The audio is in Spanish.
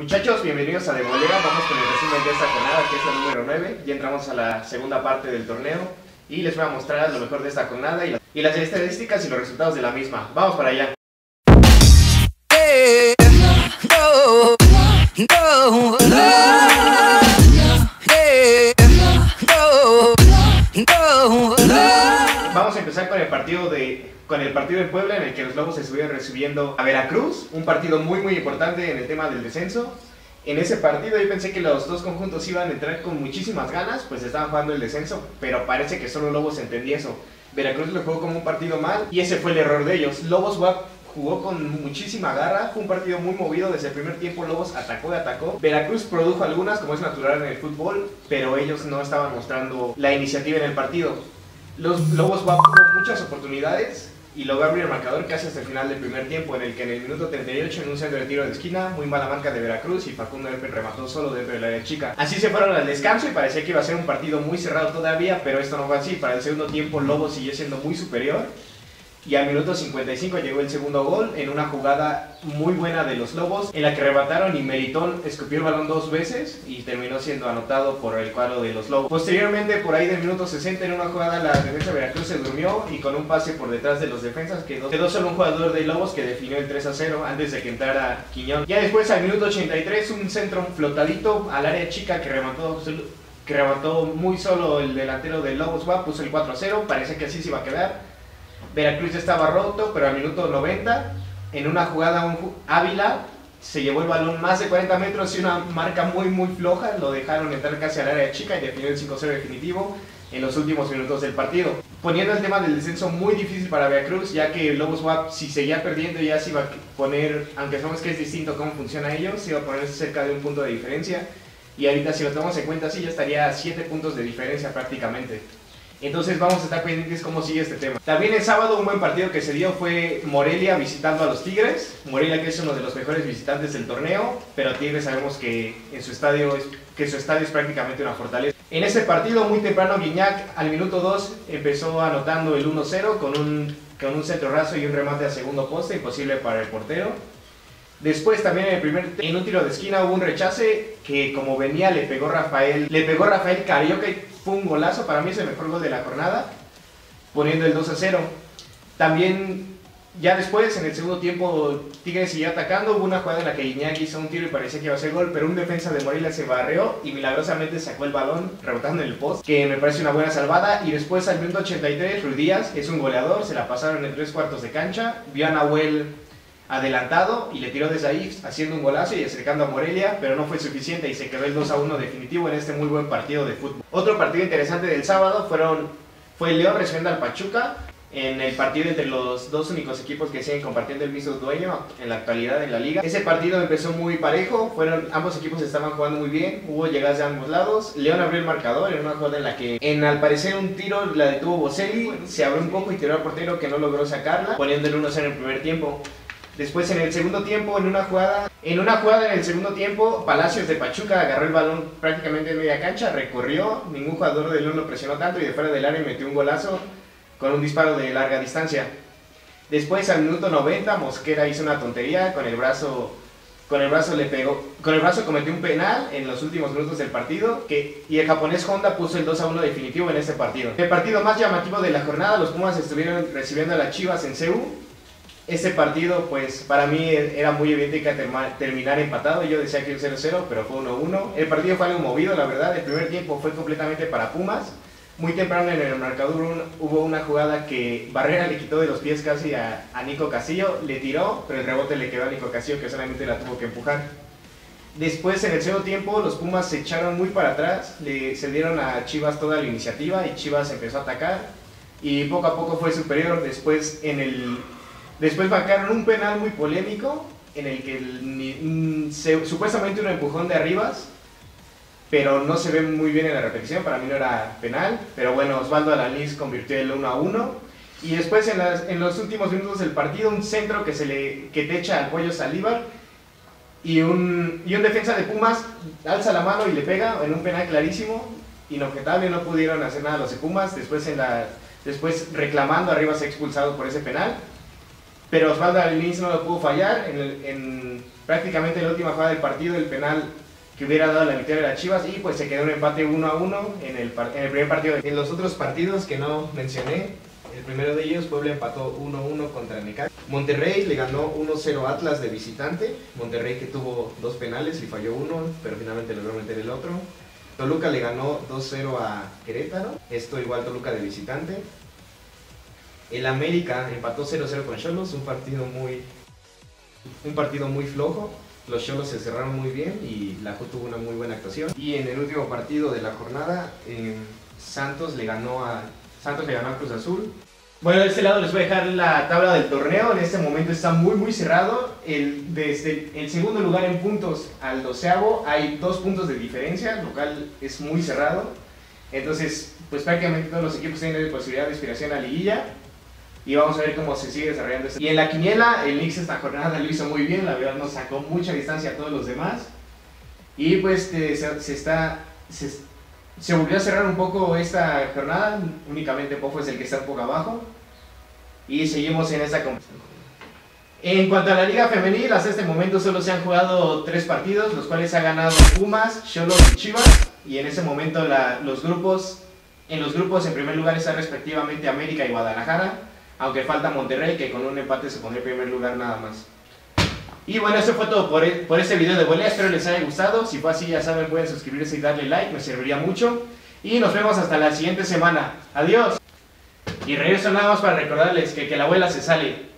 Muchachos, bienvenidos a De. Vamos con el resumen de esta jornada, que es la número 9. Ya entramos a la segunda parte del torneo y les voy a mostrar lo mejor de esta jornada y, la- y las estadísticas y los resultados de la misma. Vamos para allá. Vamos a empezar con el partido de con el partido de Puebla en el que los Lobos estuvieron recibiendo a Veracruz, un partido muy muy importante en el tema del descenso. En ese partido yo pensé que los dos conjuntos iban a entrar con muchísimas ganas, pues estaban jugando el descenso, pero parece que solo Lobos entendía eso. Veracruz lo jugó como un partido mal y ese fue el error de ellos. Lobos jugó con muchísima garra, fue un partido muy movido desde el primer tiempo, Lobos atacó y atacó. Veracruz produjo algunas, como es natural en el fútbol, pero ellos no estaban mostrando la iniciativa en el partido. Los Lobos jugó muchas oportunidades y logró abrir el marcador casi hasta el final del primer tiempo, en el que en el minuto 38, en un centro de tiro de esquina, muy mala marca de Veracruz y Facundo Erpen remató solo dentro del área chica. Así se fueron al descanso y parecía que iba a ser un partido muy cerrado todavía, pero esto no fue así. Para el segundo tiempo, Lobos siguió siendo muy superior. Y al minuto 55 llegó el segundo gol en una jugada muy buena de los Lobos en la que rebataron y Meritón escupió el balón dos veces y terminó siendo anotado por el cuadro de los Lobos. Posteriormente, por ahí del minuto 60 en una jugada la defensa de Veracruz se durmió y con un pase por detrás de los defensas quedó, solo un jugador de Lobos que definió el 3 a 0 antes de que entrara Quiñón. Ya después al minuto 83 un centro flotadito al área chica que remató que remató muy solo el delantero de Lobos WAP, puso el 4 a 0, parece que así se iba a quedar. Veracruz estaba roto, pero al minuto 90, en una jugada, un Ávila se llevó el balón más de 40 metros y una marca muy, muy floja. Lo dejaron entrar casi al área chica y definió el 5-0 definitivo en los últimos minutos del partido. Poniendo el tema del descenso muy difícil para Veracruz, ya que Lobos WAP, si seguía perdiendo, ya se iba a poner, aunque sabemos que es distinto cómo funciona ellos, se iba a poner cerca de un punto de diferencia. Y ahorita, si lo tomamos en cuenta, sí, ya estaría a 7 puntos de diferencia prácticamente. Entonces vamos a estar pendientes cómo sigue este tema. También el sábado un buen partido que se dio fue Morelia visitando a los Tigres. Morelia que es uno de los mejores visitantes del torneo, pero Tigres sabemos que en su estadio es, que su estadio es prácticamente una fortaleza. En ese partido muy temprano Guiñac al minuto 2 empezó anotando el 1-0 con un, con un centro raso y un remate a segundo poste, imposible para el portero. Después también en el primer en un tiro de esquina hubo un rechace que como venía le pegó Rafael, le pegó Rafael Carioca y fue un golazo, para mí es el mejor gol de la jornada, poniendo el 2 a 0. También ya después en el segundo tiempo Tigres siguió atacando, hubo una jugada en la que Iñaki hizo un tiro y parecía que iba a ser gol, pero un defensa de Morelia se barreó y milagrosamente sacó el balón rebotando en el post, que me parece una buena salvada. Y después al minuto 83 Ruiz Díaz es un goleador, se la pasaron en tres cuartos de cancha, vio a Nahuel adelantado y le tiró desde ahí haciendo un golazo y acercando a Morelia, pero no fue suficiente y se quedó el 2 a 1 definitivo en este muy buen partido de fútbol. Otro partido interesante del sábado fueron, fue León recibiendo al Pachuca en el partido entre los dos únicos equipos que siguen compartiendo el mismo dueño en la actualidad en la liga. Ese partido empezó muy parejo, fueron, ambos equipos estaban jugando muy bien, hubo llegadas de ambos lados. León abrió el marcador en una jugada en la que, en al parecer un tiro la detuvo Boselli, se abrió un poco y tiró al portero que no logró sacarla, poniendo el 1-0 en el primer tiempo. Después en el segundo tiempo, en una jugada, en una jugada en el segundo tiempo, Palacios de Pachuca agarró el balón prácticamente en media cancha, recorrió, ningún jugador de León lo presionó tanto y de fuera del área metió un golazo con un disparo de larga distancia. Después al minuto 90 Mosquera hizo una tontería con el brazo con el brazo le pegó, con el brazo cometió un penal en los últimos minutos del partido que, y el japonés Honda puso el 2 a 1 definitivo en este partido. El partido más llamativo de la jornada, los Pumas estuvieron recibiendo a las Chivas en CEU. Este partido, pues para mí era muy evidente que terminar empatado. Yo decía que un 0-0, pero fue 1-1. El partido fue algo movido, la verdad. El primer tiempo fue completamente para Pumas. Muy temprano en el marcador hubo una jugada que Barrera le quitó de los pies casi a, a Nico Castillo, le tiró, pero el rebote le quedó a Nico Castillo que solamente la tuvo que empujar. Después en el segundo tiempo los Pumas se echaron muy para atrás, le cedieron a Chivas toda la iniciativa y Chivas empezó a atacar y poco a poco fue superior. Después en el después marcaron un penal muy polémico en el que mm, supuestamente un empujón de Arribas pero no se ve muy bien en la repetición, para mí no era penal, pero bueno, Osvaldo Alanís convirtió el 1 a 1. Y después en, los últimos minutos del partido, un centro que, se le, te echa al pollo Salívar y un, y un defensa de Pumas alza la mano y le pega en un penal clarísimo, inobjetable, no pudieron hacer nada los de Pumas, después, en la, después reclamando arriba se ha expulsado por ese penal, pero Osvaldo Alanís no lo pudo fallar, en el- en- prácticamente la última jugada del partido, el penal que hubiera dado la victoria de las Chivas y pues se quedó un empate 1 a 1 en el, en el primer partido. En los otros partidos que no mencioné, el primero de ellos, Puebla empató 1-1 contra Necaxa. Monterrey le ganó 1-0 Atlas de visitante. Monterrey que tuvo dos penales y falló uno, pero finalmente logró meter el otro. Toluca le ganó 2-0 a Querétaro. Esto igual Toluca de visitante. El América empató 0-0 con Cholos, un partido muy un partido muy flojo. Los Cholos se cerraron muy bien y la Ju tuvo una muy buena actuación. Y en el último partido de la jornada, eh, Santos le ganó a Santos le ganó a Cruz Azul. Bueno, de este lado les voy a dejar la tabla del torneo. En este momento está muy muy cerrado. El, desde el segundo lugar en puntos al doceavo hay dos puntos de diferencia, lo cual es muy cerrado. Entonces, pues prácticamente todos los equipos tienen posibilidad de aspiración a liguilla. Y vamos a ver cómo se sigue desarrollando. Y en la quiniela, el Knicks esta jornada lo hizo muy bien, la verdad nos sacó mucha distancia a todos los demás. Y pues eh, se, está, se volvió a cerrar un poco esta jornada, únicamente Pofo es el que está un poco abajo. Y seguimos en esta competición. En cuanto a la liga femenil, hasta este momento solo se han jugado tres partidos, los cuales ha ganado Pumas, Cholos y Chivas. Y en ese momento la- los grupos, en los grupos en primer lugar están respectivamente América y Guadalajara, aunque falta Monterrey que con un empate se pondría en primer lugar nada más. Y bueno, eso fue todo por, e- por este video de volea, espero les haya gustado, si fue así ya saben pueden suscribirse y darle like, me serviría mucho. Y nos vemos hasta la siguiente semana, adiós. Y regreso nada más para recordarles que, que la abuela se sale.